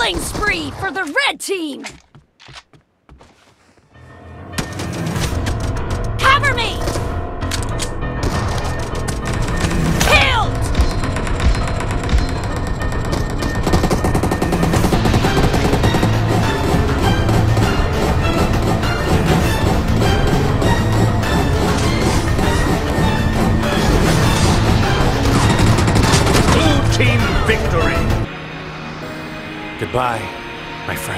Killing spree for the red team! Cover me! Killed! Blue team victory! Goodbye, my friend.